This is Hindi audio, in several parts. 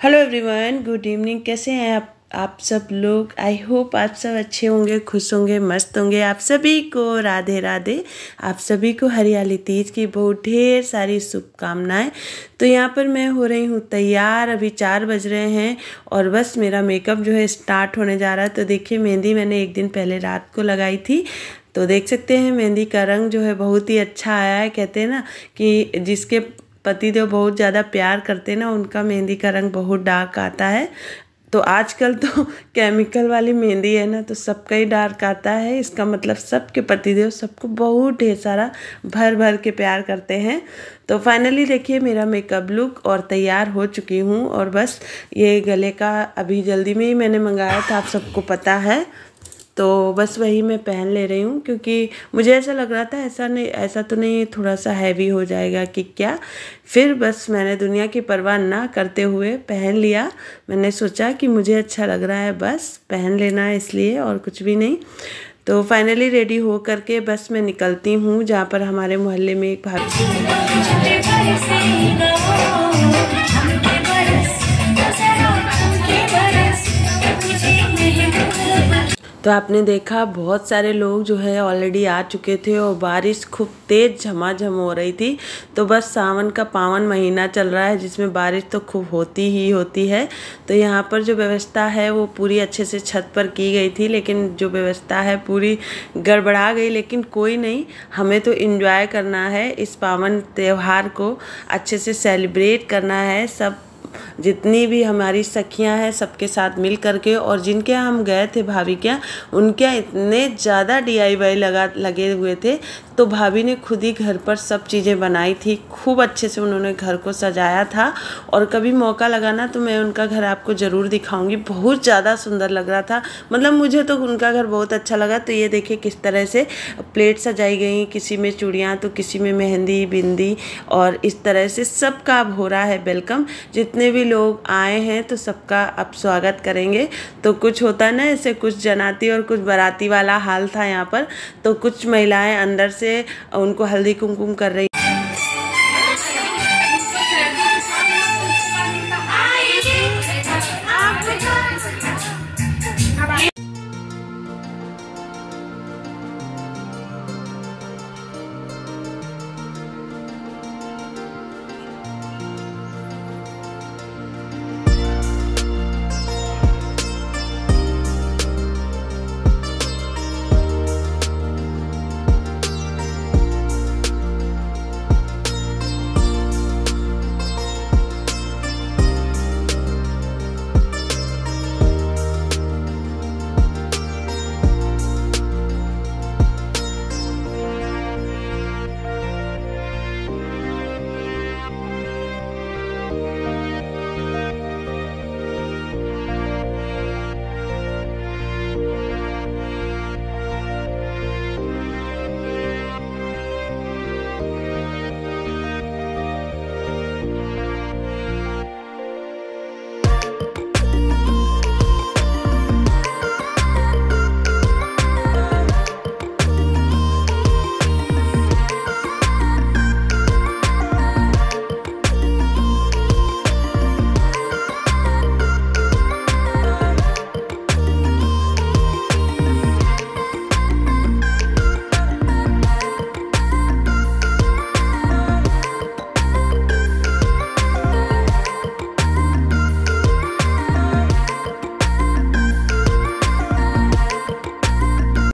हेलो एवरीवन गुड इवनिंग कैसे हैं आप आप सब लोग? आई होप आप सब अच्छे होंगे, खुश होंगे, मस्त होंगे। आप सभी को राधे राधे। आप सभी को हरियाली तीज की बहुत ढेर सारी शुभकामनाएँ। तो यहाँ पर मैं हो रही हूँ तैयार। अभी चार बज रहे हैं और बस मेरा मेकअप जो है स्टार्ट होने जा रहा है। तो देखिए, मेहंदी मैंने एक दिन पहले रात को लगाई थी। तो देख सकते हैं, मेहंदी का रंग जो है बहुत ही अच्छा आया है। कहते हैं ना कि जिसके पतिदेव बहुत ज़्यादा प्यार करते हैं ना, उनका मेहंदी का रंग बहुत डार्क आता है। तो आजकल तो केमिकल वाली मेहंदी है ना तो सबका ही डार्क आता है। इसका मतलब सबके पतिदेव सबको बहुत ढेर सारा भर भर के प्यार करते हैं। तो फाइनली देखिए, मेरा मेकअप लुक और तैयार हो चुकी हूँ और बस ये गले का अभी जल्दी में ही मैंने मंगाया था, आप सबको पता है। तो बस वही मैं पहन ले रही हूँ, क्योंकि मुझे ऐसा लग रहा था ऐसा नहीं, ऐसा तो नहीं, थोड़ा सा हैवी हो जाएगा कि क्या। फिर बस मैंने दुनिया की परवाह ना करते हुए पहन लिया। मैंने सोचा कि मुझे अच्छा लग रहा है, बस पहन लेना है इसलिए और कुछ भी नहीं। तो फाइनली रेडी हो करके बस मैं निकलती हूँ, जहाँ पर हमारे मोहल्ले में एक भाभी तो आपने देखा, बहुत सारे लोग जो है ऑलरेडी आ चुके थे और बारिश खूब तेज़ झमाझम हो रही थी। तो बस सावन का पावन महीना चल रहा है, जिसमें बारिश तो खूब होती ही होती है। तो यहाँ पर जो व्यवस्था है, वो पूरी अच्छे से छत पर की गई थी, लेकिन जो व्यवस्था है, पूरी गड़बड़ा गई। लेकिन कोई नहीं, हमें तो इन्जॉय करना है इस पावन त्यौहार को, अच्छे से सेलिब्रेट करना है। सब जितनी भी हमारी सखियाँ हैं सबके साथ मिल करके और जिनके यहाँ हम गए थे भाभी के उनके यहाँ इतने ज़्यादा डी लगा, लगे हुए थे तो भाभी ने खुद ही घर पर सब चीज़ें बनाई थी। खूब अच्छे से उन्होंने घर को सजाया था और कभी मौका लगा ना तो मैं उनका घर आपको ज़रूर दिखाऊँगी। बहुत ज़्यादा सुंदर लग रहा था। मतलब मुझे तो उनका घर बहुत अच्छा लगा। तो ये देखिए किस तरह से प्लेट सजाई गई, किसी में चूड़ियाँ तो किसी में मेहंदी, बिंदी और इस तरह से सबका अब हो रहा है। वेलकम। जितने भी लोग आए हैं तो सबका अब स्वागत करेंगे। तो कुछ होता ना, ऐसे कुछ जनाती और कुछ बराती वाला हाल था यहाँ पर तो कुछ महिलाएँ अंदर से उनको हल्दी कुमकुम कर रही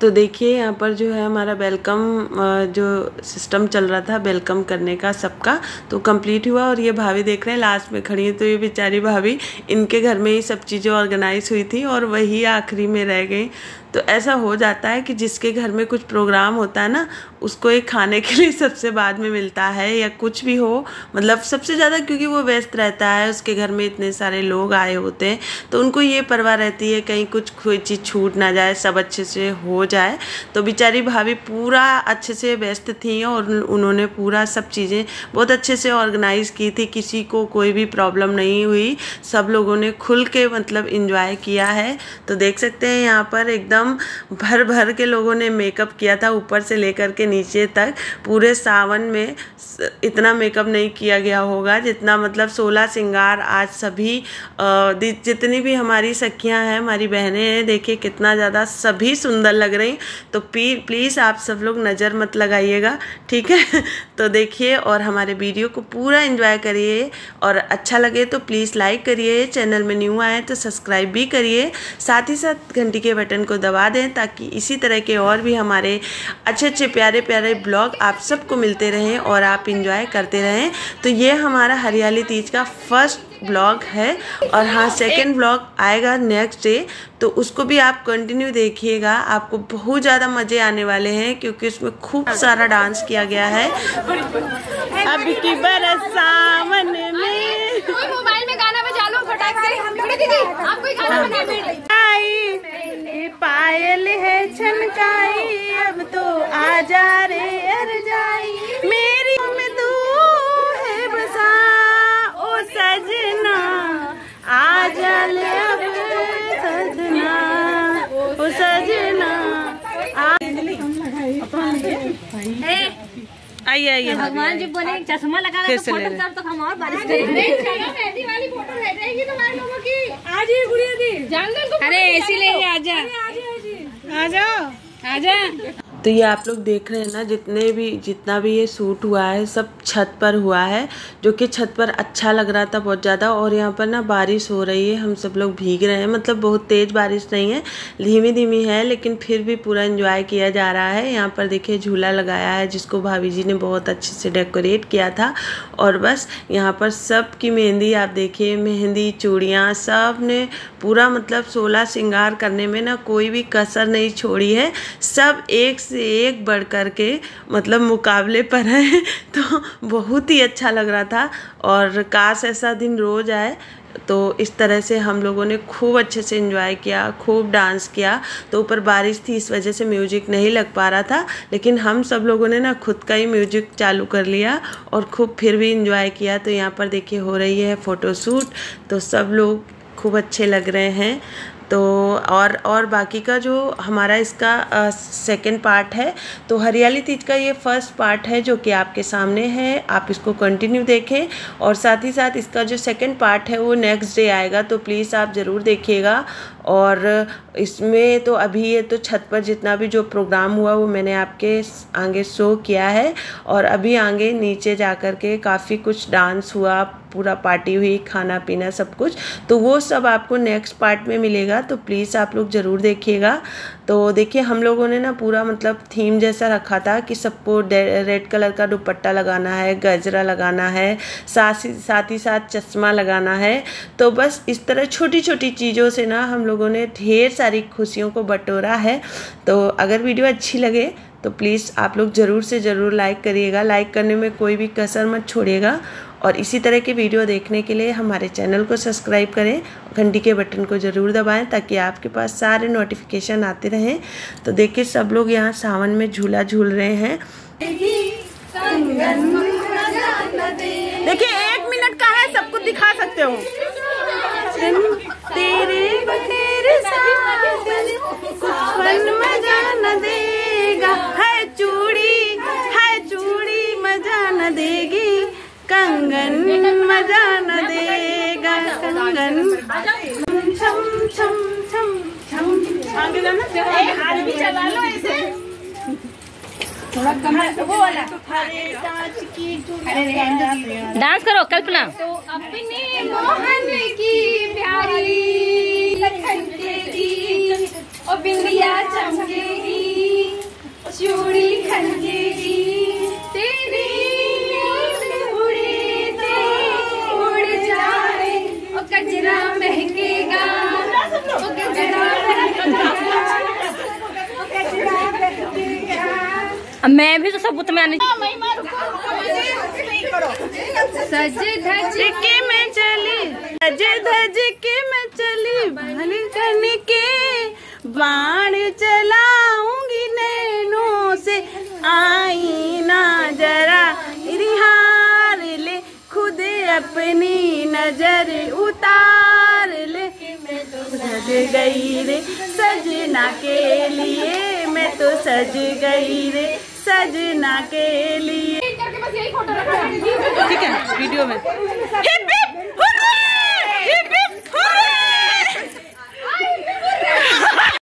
तो देखिए, यहाँ पर जो है हमारा वेलकम जो सिस्टम चल रहा था वेलकम करने का सबका तो कंप्लीट हुआ और ये भाभी देख रहे हैं लास्ट में खड़ी है तो ये बेचारी भाभी इनके घर में ही सब चीज़ें ऑर्गेनाइज हुई थी और वही आखिरी में रह गई। तो ऐसा हो जाता है कि जिसके घर में कुछ प्रोग्राम होता है ना, उसको एक खाने के लिए सबसे बाद में मिलता है या कुछ भी हो मतलब सबसे ज़्यादा क्योंकि वो व्यस्त रहता है, उसके घर में इतने सारे लोग आए होते हैं तो उनको ये परवाह रहती है कहीं कुछ कोई चीज़ छूट ना जाए, सब अच्छे से हो जाए। तो बेचारी भाभी पूरा अच्छे से व्यस्त थी और उन्होंने पूरा सब चीज़ें बहुत अच्छे से ऑर्गेनाइज़ की थी, किसी को कोई भी प्रॉब्लम नहीं हुई, सब लोगों ने खुल के मतलब इंजॉय किया है। तो देख सकते हैं यहाँ पर एकदम एकदम भर भर के लोगों ने मेकअप किया था, ऊपर से लेकर के नीचे तक। पूरे सावन में इतना मेकअप नहीं किया गया होगा, जितना मतलब सोलह सिंगार आज सभी जितनी भी हमारी सखियाँ हैं, हमारी बहनें हैं, देखिए कितना ज़्यादा सभी सुंदर लग रही। तो प्लीज़ आप सब लोग नज़र मत लगाइएगा, ठीक है? तो देखिए और हमारे वीडियो को पूरा इन्जॉय करिए और अच्छा लगे तो प्लीज़ लाइक करिए, चैनल में न्यू आए तो सब्सक्राइब भी करिए। साथ ही साथ घंटी के बटन को दबा दें ताकि इसी तरह के और भी हमारे अच्छे अच्छे प्यारे प्यारे ब्लॉग आप सबको मिलते रहें और आप इंजॉय करते रहें। तो ये हमारा हरियाली तीज का फ़र्स्ट ब्लॉग है और हाँ सेकंड ब्लॉग आएगा नेक्स्ट डे तो उसको भी आप कंटिन्यू देखिएगा। आपको बहुत ज़्यादा मज़े आने वाले हैं क्योंकि उसमें खूब सारा डांस किया गया है। अब की सावन में मोबाइल में गाना बजा लो फटाक से। दीदी आप कोई गाना बजा पायल है छनकाई। अब तो आ जा रे अर जाई। मेरी में तू है बसा ओ सजना। आ जा ले अब सजना ओ सजना। आइए आइए। भगवान जी बोले चश्मा लगा फिर से ले तो हम और बारिश करेंगे। वाली फ़ोटो रह जाएगी तुम्हारे लोगों की। आज ही गुड़िया दी जान अरे ऐसी लेंगे आजा। आ जाओ। आ जा। तो ये आप लोग देख रहे हैं ना, जितने भी, जितना भी ये सूट हुआ है, सब छत पर हुआ है, जो कि छत पर अच्छा लग रहा था बहुत ज़्यादा और यहाँ पर ना बारिश हो रही है, हम सब लोग भीग रहे हैं। मतलब बहुत तेज़ बारिश नहीं है धीमी धीमी है, लेकिन फिर भी पूरा इन्जॉय किया जा रहा है। यहाँ पर देखिए झूला लगाया है, जिसको भाभी जी ने बहुत अच्छे से डेकोरेट किया था। और बस यहाँ पर सब की मेहंदी आप देखिए, मेहंदी, चूड़ियाँ, सबने पूरा मतलब सोलह श्रृंगार करने में ना कोई भी कसर नहीं छोड़ी है। सब एक से एक बढ़ कर के मतलब मुकाबले पर है तो बहुत ही अच्छा लग रहा था। और काश ऐसा दिन रोज़ आए तो इस तरह से हम लोगों ने खूब अच्छे से इन्जॉय किया, खूब डांस किया। तो ऊपर बारिश थी, इस वजह से म्यूज़िक नहीं लग पा रहा था, लेकिन हम सब लोगों ने ना खुद का ही म्यूज़िक चालू कर लिया और खूब फिर भी इंजॉय किया। तो यहाँ पर देखिए हो रही है फ़ोटोशूट तो सब लोग खूब अच्छे लग रहे हैं। तो और और बाकी का जो हमारा इसका सेकंड पार्ट है तो हरियाली तीज का ये फ़र्स्ट पार्ट है जो कि आपके सामने है, आप इसको कंटिन्यू देखें और साथ ही साथ इसका जो सेकंड पार्ट है वो नेक्स्ट डे आएगा तो प्लीज़ आप ज़रूर देखिएगा। और इसमें तो अभी ये तो छत पर जितना भी जो प्रोग्राम हुआ, वो मैंने आपके आगे शो किया है। और अभी आगे नीचे जा कर के काफ़ी कुछ डांस हुआ, पूरा पार्टी हुई, खाना पीना सब कुछ। तो वो सब आपको नेक्स्ट पार्ट में मिलेगा तो प्लीज़ आप लोग ज़रूर देखिएगा। तो देखिए, हम लोगों ने ना पूरा मतलब थीम जैसा रखा था कि सबको रेड कलर का दुपट्टा लगाना है, गजरा लगाना है, साथ ही साथ ही साथ चश्मा लगाना है। तो बस इस तरह छोटी छोटी चीज़ों से ना हम लोगों ने ढेर सारी खुशियों को बटोरा है। तो अगर वीडियो अच्छी लगे तो प्लीज़ आप लोग ज़रूर से ज़रूर लाइक करिएगा। लाइक करने में कोई भी कसर मत छोड़िएगा। और इसी तरह के वीडियो देखने के लिए हमारे चैनल को सब्सक्राइब करें। घंटी के बटन को ज़रूर दबाएँ ताकि आपके पास सारे नोटिफिकेशन आते रहें। तो देखिए सब लोग यहाँ सावन में झूला झूल रहे हैं। देखिए, एक मिनट का है सबको दिखा सकते हो। डांस करो कल्पना। तो अपने मोहन की प्यारी और बिंदिया चमकेगी चूड़ी खनकेगी मैं भी तो सबूत में आने सज धज के मैं चली। सज धज के मैं चली। भल कन के बाण चलाऊँगी नैनों से। आई ना जरा रिहार ले। खुद अपनी नज़र उतार ले। सज गई रे सजना के लिए मैं तो सज गई रे। सजना के लिए। ठीक है वीडियो में।